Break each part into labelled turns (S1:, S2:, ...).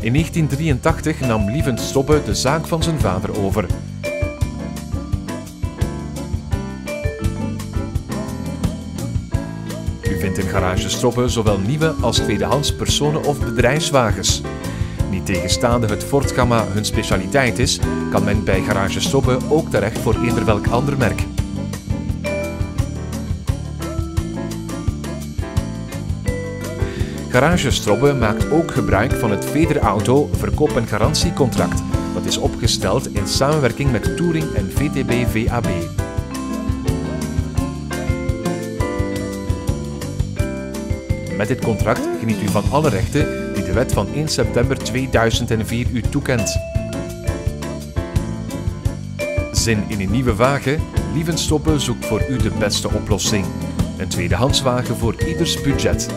S1: In 1983 nam Lieven Stobbe de zaak van zijn vader over. U vindt in Garage Stobbe zowel nieuwe als tweedehands personen- of bedrijfswagens. Niet tegenstaande het Ford Gamma hun specialiteit is, kan men bij Garage Stobbe ook terecht voor eender welk ander merk. Garage Strobbe maakt ook gebruik van het Vederauto verkoop- en garantiecontract. Dat is opgesteld in samenwerking met Touring en VTB VAB. Met dit contract geniet u van alle rechten die de wet van 1 september 2004 u toekent. Zin in een nieuwe wagen? Lievenstoppen zoekt voor u de beste oplossing. Een tweedehandswagen voor ieders budget.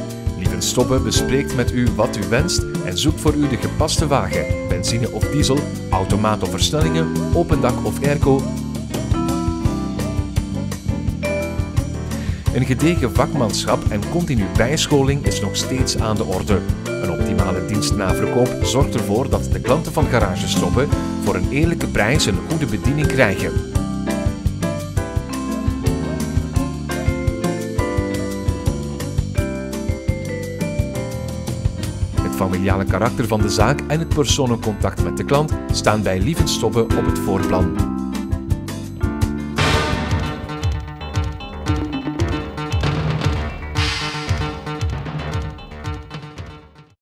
S1: Lievenstoppen bespreekt met u wat u wenst en zoekt voor u de gepaste wagen. Benzine of diesel, automaat of versnellingen, open dak of airco. Een gedegen vakmanschap en continu bijscholing is nog steeds aan de orde. Een optimale dienstnaverkoop zorgt ervoor dat de klanten van Garage Stoppen voor een eerlijke prijs een goede bediening krijgen. Familiale karakter van de zaak en het persoonlijk contact met de klant staan bij Lieven Stoppen op het voorplan.